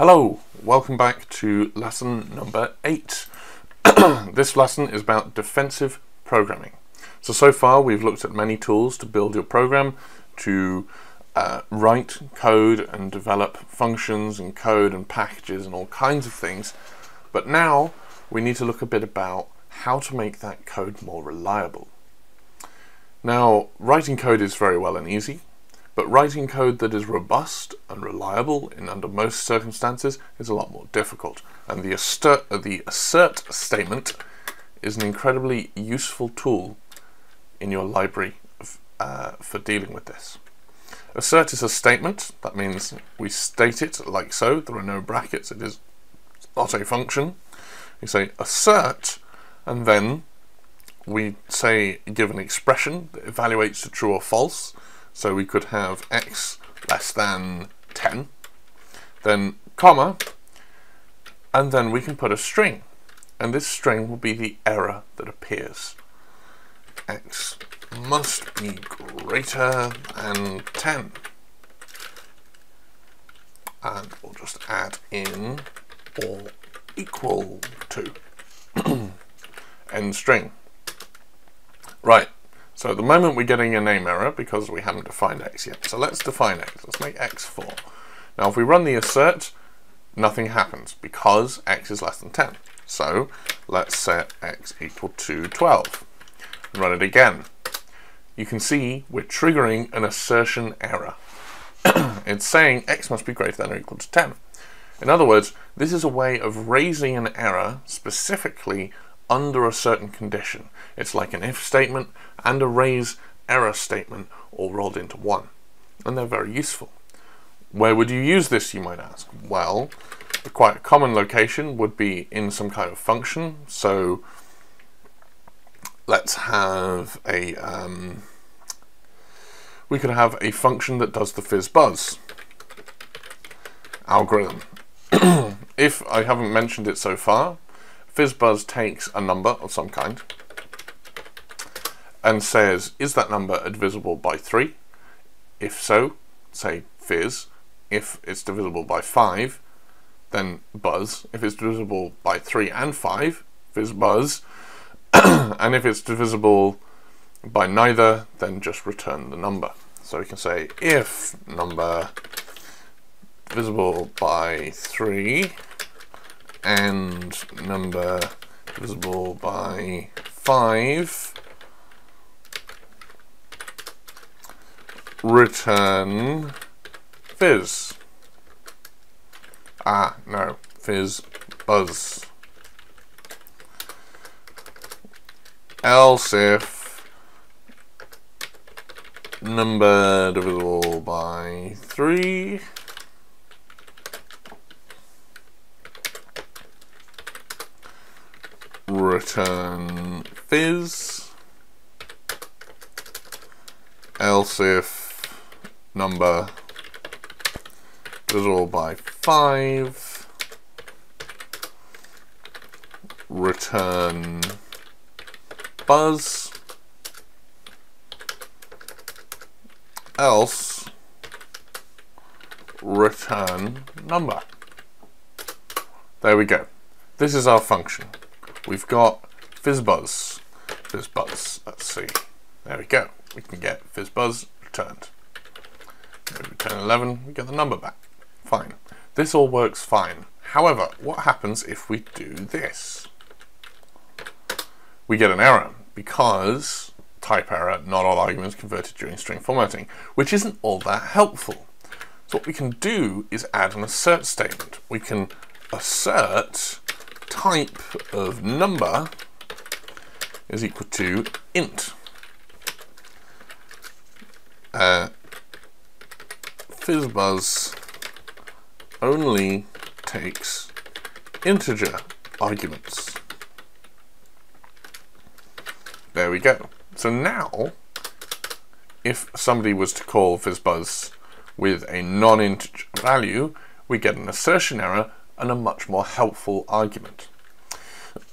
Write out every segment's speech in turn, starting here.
Hello, welcome back to lesson number 8. this lesson is about defensive programming. So, so far we've looked at many tools to build your program, to uh, write code and develop functions and code and packages and all kinds of things. But now we need to look a bit about how to make that code more reliable. Now, writing code is very well and easy, but writing code that is robust and reliable in under most circumstances is a lot more difficult. And the assert, the assert statement is an incredibly useful tool in your library uh, for dealing with this. Assert is a statement, that means we state it like so, there are no brackets, it is not a function. You say assert, and then we say give an expression that evaluates to true or false. So we could have x less than 10, then comma, and then we can put a string. And this string will be the error that appears. x must be greater than 10. And we'll just add in or equal to end string. Right, so at the moment we're getting a name error because we haven't defined x yet. So let's define x. Let's make x 4. Now if we run the assert, nothing happens because x is less than 10. So let's set x equal to 12. Run it again. You can see we're triggering an assertion error. it's saying x must be greater than or equal to 10. In other words, this is a way of raising an error specifically under a certain condition. It's like an if statement and a raise error statement all rolled into one. And they're very useful. Where would you use this, you might ask? Well, a quite common location would be in some kind of function. So let's have a, um, we could have a function that does the fizzbuzz algorithm. if I haven't mentioned it so far, FizzBuzz takes a number of some kind and says, is that number divisible by 3? If so, say fizz. If it's divisible by 5, then buzz. If it's divisible by 3 and 5, fizz buzz. and if it's divisible by neither, then just return the number. So we can say if number divisible by 3 and number divisible by 5 return fizz. Ah, no, fizz buzz. Else if number divisible by 3 return fizz else if number divisible by 5 return buzz else return number there we go this is our function we've got fizzbuzz. Fizzbuzz, let's see. There we go. We can get fizzbuzz returned. Return 11, we get the number back. Fine. This all works fine. However, what happens if we do this? We get an error because type error, not all arguments converted during string formatting, which isn't all that helpful. So what we can do is add an assert statement. We can assert type of number is equal to int. Uh, fizzbuzz only takes integer arguments. There we go. So now, if somebody was to call fizzbuzz with a non-integer value, we get an assertion error and a much more helpful argument.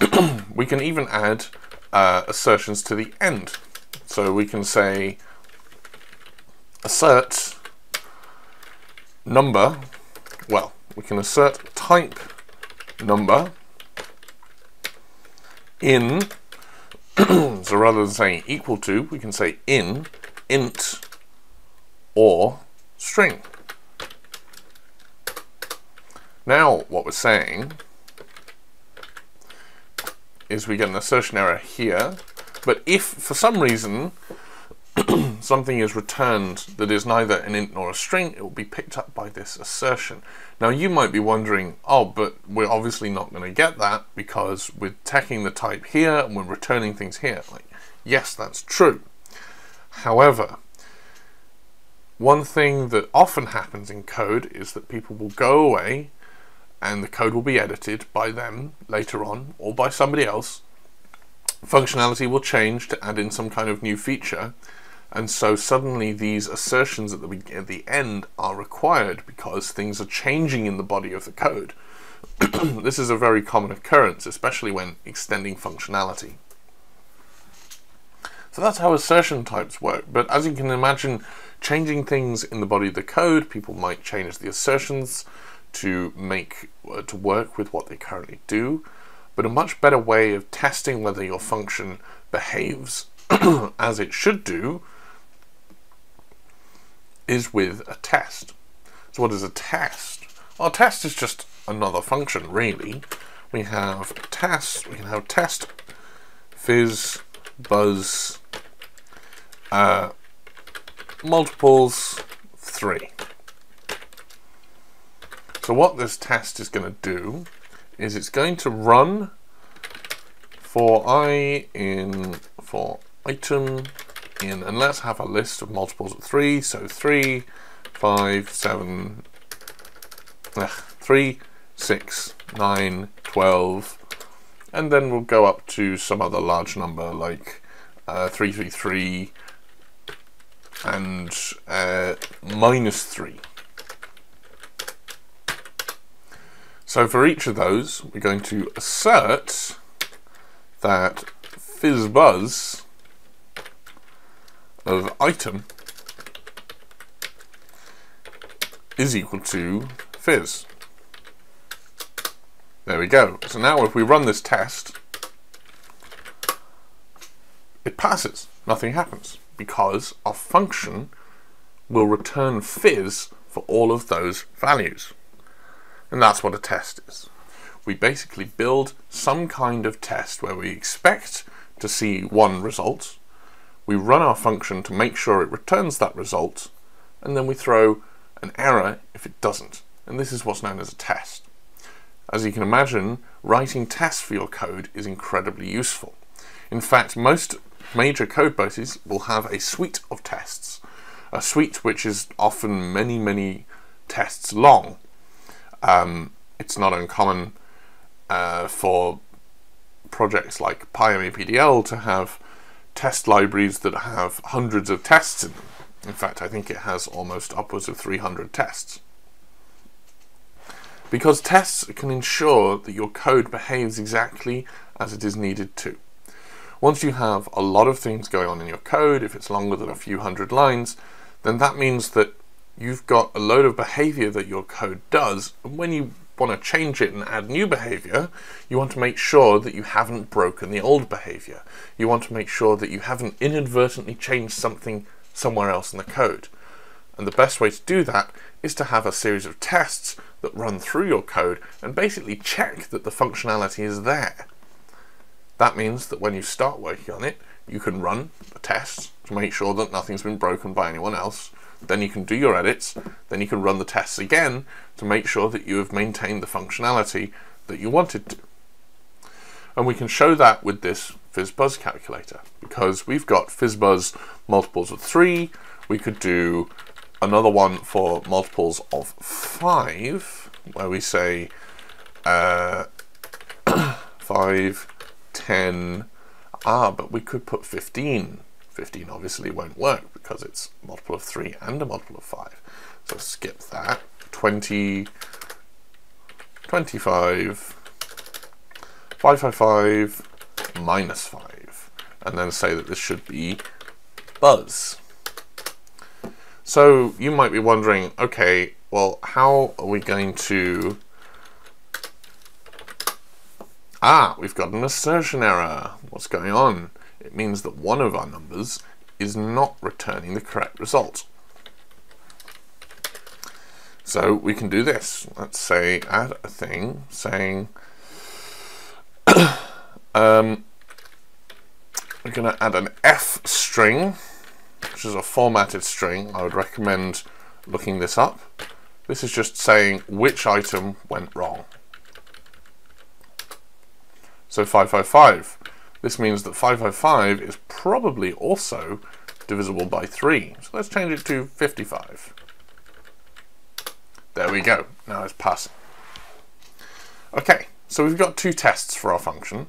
we can even add uh, assertions to the end. So we can say assert number, well, we can assert type number in, so rather than saying equal to, we can say in int or string. Now what we're saying is we get an assertion error here, but if for some reason something is returned that is neither an int nor a string, it will be picked up by this assertion. Now you might be wondering, oh, but we're obviously not going to get that because we're taking the type here and we're returning things here. Like, yes, that's true. However, one thing that often happens in code is that people will go away and the code will be edited by them later on or by somebody else. Functionality will change to add in some kind of new feature and so suddenly these assertions at the, at the end are required because things are changing in the body of the code. this is a very common occurrence, especially when extending functionality. So that's how assertion types work. But as you can imagine, changing things in the body of the code, people might change the assertions to make uh, to work with what they currently do. But a much better way of testing whether your function behaves as it should do is with a test. So what is a test? Well, test is just another function, really. We have test, we can have test, fizz, buzz, uh, multiples, 3. So what this test is going to do is it's going to run for i in for item in, and let's have a list of multiples of 3, so 3, 5, 7, ugh, 3, 6, 9, 12, and then we'll go up to some other large number like uh, 333 and uh, minus 3. So for each of those, we're going to assert that fizzbuzz of item is equal to fizz. There we go. So now if we run this test, it passes. Nothing happens because our function will return fizz for all of those values. And that's what a test is. We basically build some kind of test where we expect to see one result, we run our function to make sure it returns that result, and then we throw an error if it doesn't. And this is what's known as a test. As you can imagine, writing tests for your code is incredibly useful. In fact, most major code bases will have a suite of tests, a suite which is often many, many tests long. Um, it's not uncommon uh, for projects like PyMAPDL to have test libraries that have hundreds of tests in them. In fact, I think it has almost upwards of 300 tests. Because tests can ensure that your code behaves exactly as it is needed to. Once you have a lot of things going on in your code, if it's longer than a few hundred lines, then that means that you've got a load of behavior that your code does, and when you want to change it and add new behavior, you want to make sure that you haven't broken the old behavior. You want to make sure that you haven't inadvertently changed something somewhere else in the code. And the best way to do that is to have a series of tests that run through your code and basically check that the functionality is there. That means that when you start working on it, you can run the tests to make sure that nothing's been broken by anyone else, then you can do your edits, then you can run the tests again to make sure that you have maintained the functionality that you wanted to. And we can show that with this FizzBuzz calculator because we've got FizzBuzz multiples of 3, we could do another one for multiples of 5 where we say uh, 5, 10, ah, but we could put 15 15 obviously won't work because it's a multiple of 3 and a multiple of 5. So skip that. 20, 25, 555, minus 5. And then say that this should be buzz. So you might be wondering, okay, well, how are we going to... Ah, we've got an assertion error. What's going on? It means that one of our numbers is not returning the correct result. So we can do this. Let's say add a thing saying um, we're going to add an F string, which is a formatted string. I would recommend looking this up. This is just saying which item went wrong. So 555. This means that 555 is probably also divisible by 3. So let's change it to 55. There we go. Now it's passing. Okay, so we've got two tests for our function.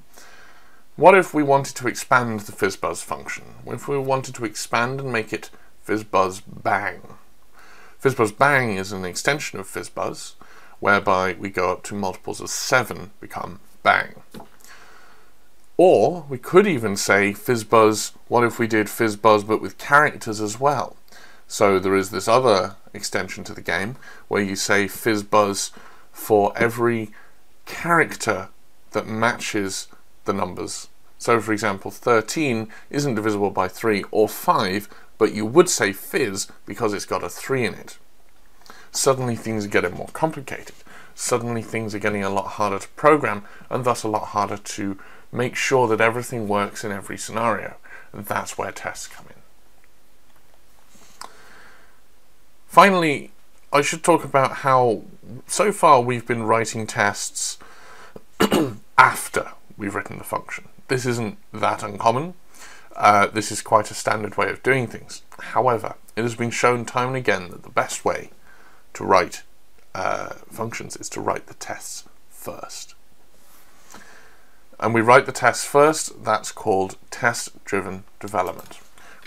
What if we wanted to expand the fizzbuzz function? What if we wanted to expand and make it fizzbuzz bang? Fizzbuzz bang is an extension of fizzbuzz, whereby we go up to multiples of 7 become bang. Or we could even say fizzbuzz, what if we did fizzbuzz but with characters as well? So there is this other extension to the game where you say fizzbuzz for every character that matches the numbers. So for example 13 isn't divisible by 3 or 5 but you would say fizz because it's got a 3 in it. Suddenly things are getting more complicated. Suddenly things are getting a lot harder to program and thus a lot harder to make sure that everything works in every scenario. And that's where tests come in. Finally, I should talk about how so far we've been writing tests after we've written the function. This isn't that uncommon. Uh, this is quite a standard way of doing things. However, it has been shown time and again that the best way to write uh, functions is to write the tests first and we write the tests first, that's called test-driven development.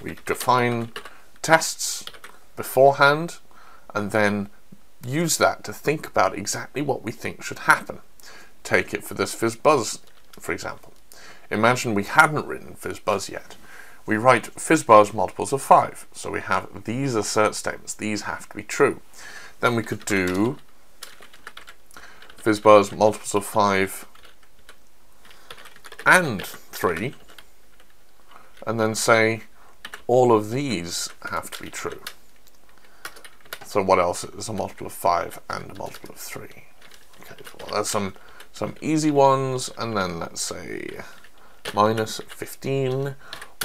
We define tests beforehand and then use that to think about exactly what we think should happen. Take it for this fizzbuzz, for example. Imagine we hadn't written fizzbuzz yet. We write fizzbuzz multiples of 5. So we have these assert statements. These have to be true. Then we could do fizzbuzz multiples of 5 and 3 and then say all of these have to be true. So what else is a multiple of 5 and a multiple of 3? Okay, well that's some, some easy ones and then let's say minus 15.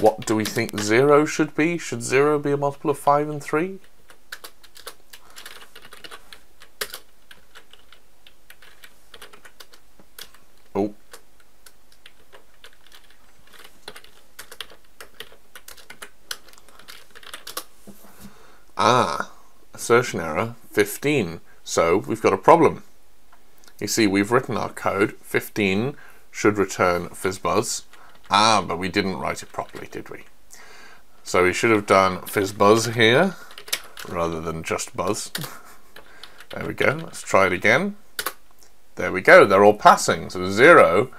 What do we think 0 should be? Should 0 be a multiple of 5 and 3? Ah, assertion error 15. So we've got a problem. You see, we've written our code. 15 should return fizzbuzz. Ah, but we didn't write it properly, did we? So we should have done fizzbuzz here rather than just buzz. there we go. Let's try it again. There we go. They're all passing. So 0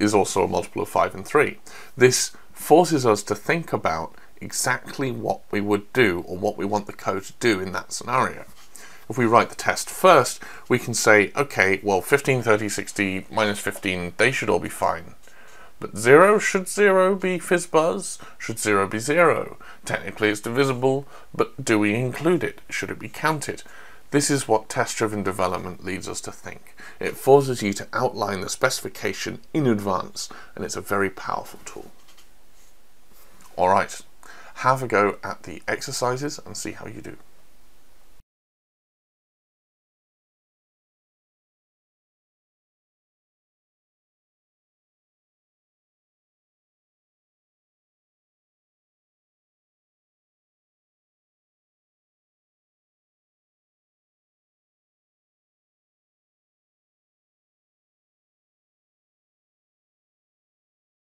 is also a multiple of 5 and 3. This forces us to think about exactly what we would do or what we want the code to do in that scenario. If we write the test first, we can say, okay, well, 15, 30, 60, minus 15, they should all be fine. But 0, should 0 be fizzbuzz? Should 0 be 0? Technically it's divisible, but do we include it? Should it be counted? This is what test-driven development leads us to think. It forces you to outline the specification in advance, and it's a very powerful tool. Alright, have a go at the exercises and see how you do.